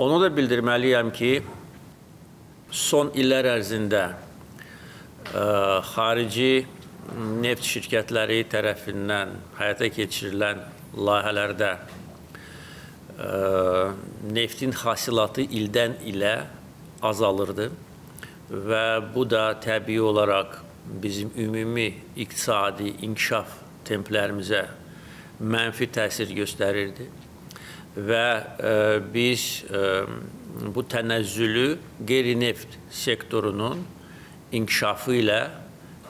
Onu da bildirməliyəm ki, son illər ərzində ə, e, xarici neft şirkətləri tərəfindən həyata keçirilən layihələrdə ə, e, neftin hasilatı ildən ilə azalırdı və bu da təbii olaraq bizim ümumi iqtisadi inkişaf templərimizə mənfi təsir göstərirdi və ə, e, biz ə, bu tənəzzülü qeyri-neft sektorunun inkişafı ilə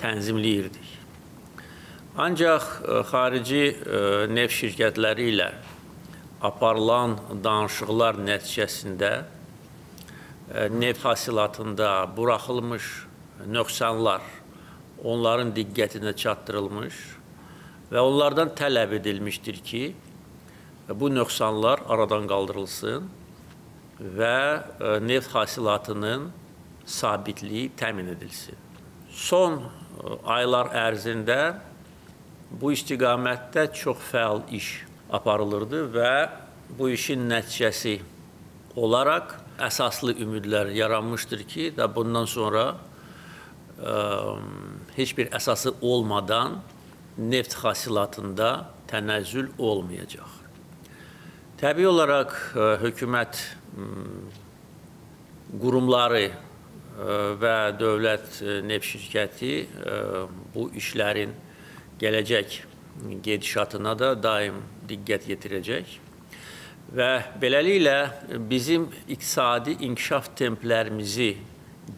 tənzimləyirdik. Ancaq ə, e, xarici ə, e, neft şirkətləri ilə aparılan danışıqlar nəticəsində ə, neft hasilatında buraxılmış nöqsanlar onların diqqətinə çatdırılmış və onlardan tələb edilmişdir ki, bu nöqsanlar aradan qaldırılsın və e, neft hasilatının sabitliyi təmin edilsin. Son e, aylar ərzində bu istiqamətdə çox fəal iş aparılırdı və bu işin nəticəsi olaraq əsaslı ümidlər yaranmışdır ki, da bundan sonra ə, e, heç bir əsası olmadan neft hasilatında tənəzzül olmayacaq. Təbii olaraq ə, hökumət qurumları e, və dövlət e, neft şirkəti e, bu işlərin gələcək gedişatına da daim diqqət yetirəcək. Və beləliklə bizim iqtisadi inkişaf templərimizi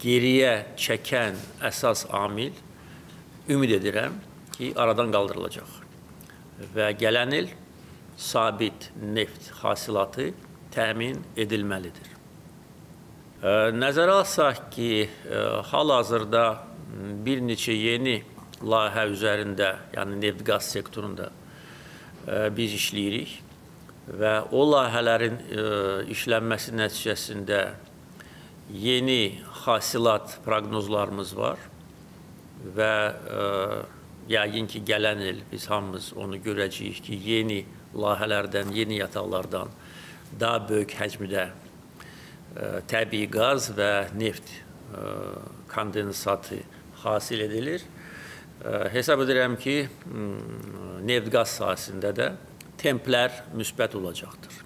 geriyə çəkən əsas amil ümid edirəm ki, aradan qaldırılacaq. Və gələn il sabit neft hasilatı təmin edilməlidir. Nəzərə alsaq ki, hal-hazırda bir neçə yeni layihə üzərində, yəni neft-qaz sektorunda biz işləyirik və o layihələrin işlənməsi nəticəsində yeni hasilat proqnozlarımız var və yəqin ki, gələn il biz hamımız onu görəcəyik ki, yeni layihələrdən, yeni yataqlardan daha böyük həcmdə e, təbii qaz və neft e, kondensatı hasil edilir. E, hesab edirəm ki, neft-qaz sahəsində də templər müsbət olacaqdır.